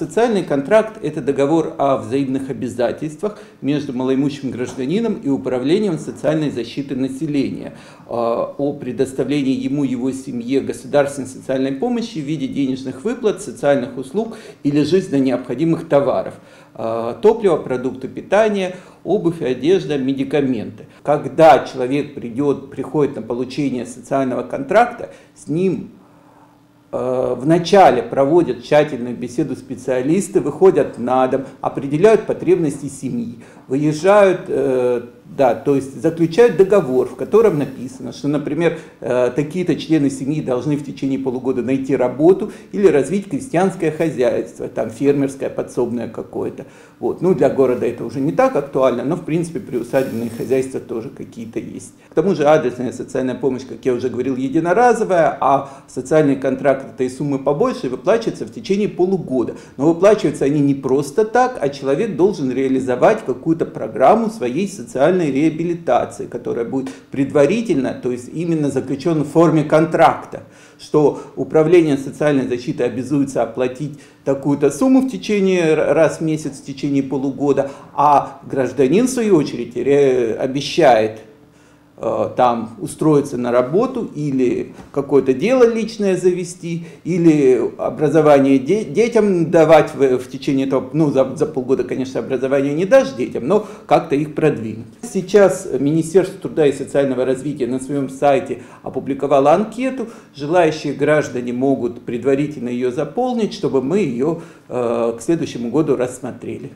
социальный контракт – это договор о взаимных обязательствах между малоимущим гражданином и управлением социальной защиты населения а, о предоставлении ему его семье государственной социальной помощи в виде денежных выплат, социальных услуг или жизненно необходимых товаров а, топливо, продукты питания, обувь, одежда, медикаменты. Когда человек придет, приходит на получение социального контракта, с ним вначале проводят тщательную беседу специалисты, выходят на дом, определяют потребности семьи, выезжают, э, да, то есть заключают договор, в котором написано, что, например, э, такие-то члены семьи должны в течение полугода найти работу или развить крестьянское хозяйство, там фермерское, подсобное какое-то. Вот. Ну, для города это уже не так актуально, но, в принципе, приусадебные хозяйства тоже какие-то есть. К тому же адресная социальная помощь, как я уже говорил, единоразовая, а социальный контракт этой суммы побольше выплачивается в течение полугода. Но выплачиваются они не просто так, а человек должен реализовать какую-то какую-то программу своей социальной реабилитации, которая будет предварительно, то есть именно заключена в форме контракта, что управление социальной защиты обязуется оплатить такую-то сумму в течение раз в месяц, в течение полугода, а гражданин, в свою очередь, обещает там устроиться на работу или какое-то дело личное завести, или образование де- детям давать в, в течение этого, ну за, за полгода, конечно, образование не дашь детям, но как-то их продвинуть. Сейчас Министерство труда и социального развития на своем сайте опубликовало анкету, желающие граждане могут предварительно ее заполнить, чтобы мы ее э, к следующему году рассмотрели.